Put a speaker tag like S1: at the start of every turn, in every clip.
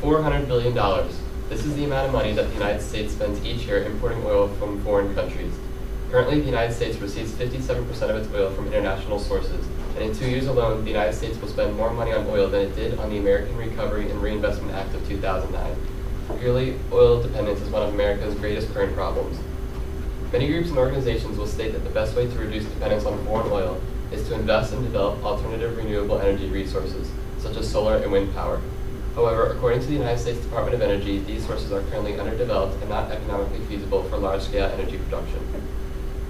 S1: $400 billion. This is the amount of money that the United States spends each year importing oil from foreign countries. Currently, the United States receives 57% of its oil from international sources, and in two years alone, the United States will spend more money on oil than it did on the American Recovery and Reinvestment Act of 2009. Clearly, oil dependence is one of America's greatest current problems. Many groups and organizations will state that the best way to reduce dependence on foreign oil is to invest and develop alternative renewable energy resources, such as solar and wind power. However, according to the United States Department of Energy, these sources are currently underdeveloped and not economically feasible for large-scale energy production.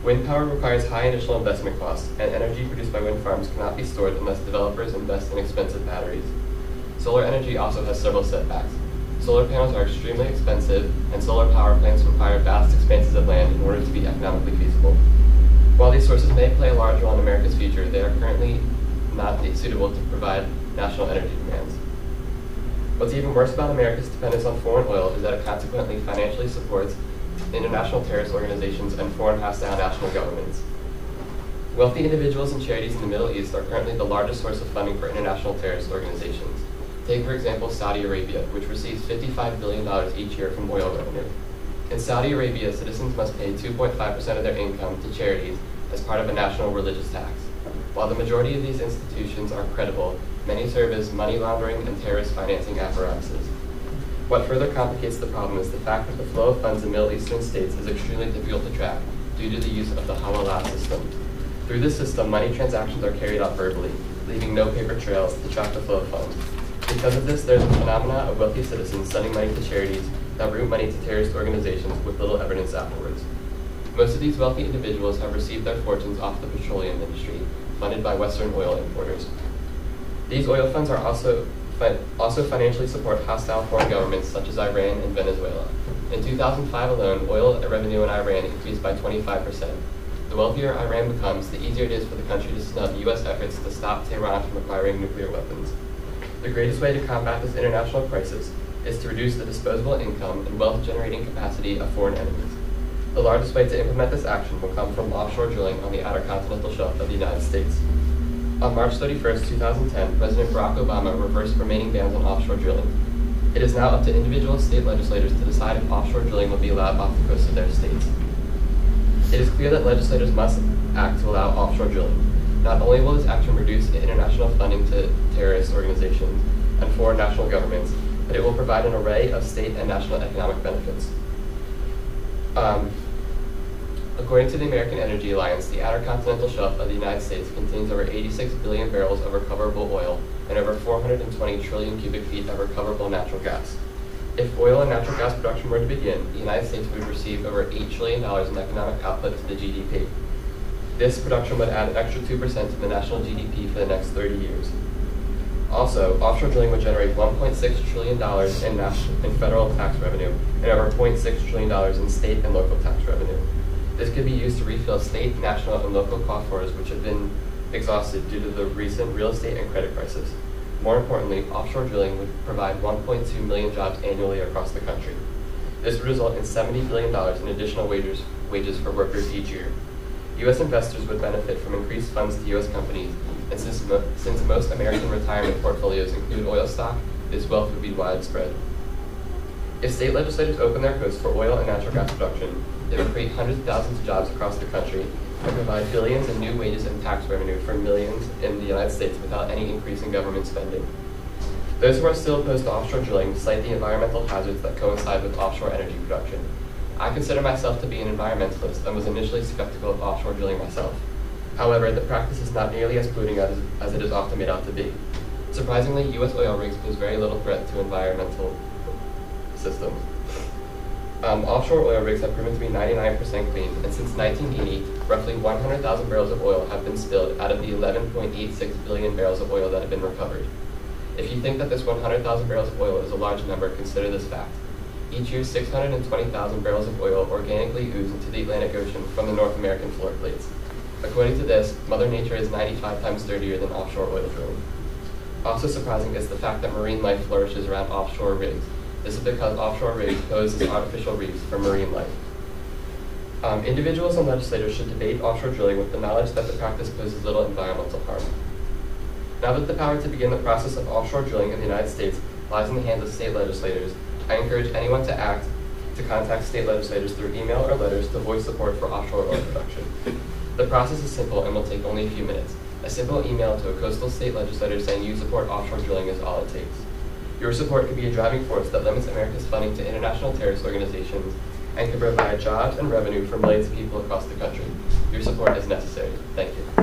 S1: Wind power requires high initial investment costs, and energy produced by wind farms cannot be stored unless developers invest in expensive batteries. Solar energy also has several setbacks. Solar panels are extremely expensive, and solar power plants require vast expanses of land in order to be economically feasible. While these sources may play a large role in America's future, they are currently not suitable to provide national energy demands. What's even worse about America's dependence on foreign oil is that it consequently financially supports international terrorist organizations and foreign hostile national governments. Wealthy individuals and charities in the Middle East are currently the largest source of funding for international terrorist organizations. Take, for example, Saudi Arabia, which receives $55 billion each year from oil revenue. In Saudi Arabia, citizens must pay 2.5% of their income to charities as part of a national religious tax. While the majority of these institutions are credible, many serve as money laundering and terrorist financing apparatuses. What further complicates the problem is the fact that the flow of funds in Middle Eastern states is extremely difficult to track due to the use of the Hawala system. Through this system, money transactions are carried out verbally, leaving no paper trails to track the flow of funds. Because of this, there's a phenomenon of wealthy citizens sending money to charities that route money to terrorist organizations with little evidence afterwards. Most of these wealthy individuals have received their fortunes off the petroleum industry, funded by Western oil importers. These oil funds are also also financially support hostile foreign governments such as Iran and Venezuela. In 2005 alone, oil revenue in Iran increased by 25%. The wealthier Iran becomes, the easier it is for the country to snub U.S. efforts to stop Tehran from acquiring nuclear weapons. The greatest way to combat this international crisis is to reduce the disposable income and wealth generating capacity of foreign enemies. The largest way to implement this action will come from offshore drilling on the outer continental shelf of the United States. On March 31, 2010, President Barack Obama reversed remaining bans on offshore drilling. It is now up to individual state legislators to decide if offshore drilling will be allowed off the coast of their states. It is clear that legislators must act to allow offshore drilling. Not only will this action reduce international funding to terrorist organizations and foreign national governments, but it will provide an array of state and national economic benefits. Um, according to the American Energy Alliance, the outer continental shelf of the United States contains over 86 billion barrels of recoverable oil and over 420 trillion cubic feet of recoverable natural gas. If oil and natural gas production were to begin, the United States would receive over $8 trillion in economic output to the GDP. This production would add an extra 2% to the national GDP for the next 30 years. Also, offshore drilling would generate $1.6 trillion in, national, in federal tax revenue and over $0.6 trillion in state and local tax revenue. This could be used to refill state, national, and local coffers which have been exhausted due to the recent real estate and credit crisis. More importantly, offshore drilling would provide 1.2 million jobs annually across the country. This would result in $70 billion in additional wages, wages for workers each year. U.S. investors would benefit from increased funds to U.S. companies, and since, mo since most American retirement portfolios include oil stock, this wealth would be widespread. If state legislators open their coasts for oil and natural gas production, it would create hundreds of thousands of jobs across the country and provide billions in new wages and tax revenue for millions in the United States without any increase in government spending. Those who are still opposed to offshore drilling cite the environmental hazards that coincide with offshore energy production. I consider myself to be an environmentalist and was initially skeptical of offshore drilling myself. However, the practice is not nearly as polluting as, as it is often made out to be. Surprisingly, U.S. oil rigs pose very little threat to environmental systems. Um, offshore oil rigs have proven to be 99% clean, and since 1980, roughly 100,000 barrels of oil have been spilled out of the 11.86 billion barrels of oil that have been recovered. If you think that this 100,000 barrels of oil is a large number, consider this fact. Each year, 620,000 barrels of oil organically ooze into the Atlantic Ocean from the North American floor plates. According to this, Mother Nature is 95 times dirtier than offshore oil drilling. Also surprising is the fact that marine life flourishes around offshore rigs. This is because offshore rigs pose as artificial reefs for marine life. Um, individuals and legislators should debate offshore drilling with the knowledge that the practice poses little environmental harm. Now that the power to begin the process of offshore drilling in the United States lies in the hands of state legislators, I encourage anyone to act to contact state legislators through email or letters to voice support for offshore oil production. The process is simple and will take only a few minutes. A simple email to a coastal state legislator saying you support offshore drilling is all it takes. Your support could be a driving force that limits America's funding to international terrorist organizations and could provide jobs and revenue for millions of people across the country. Your support is necessary. Thank you.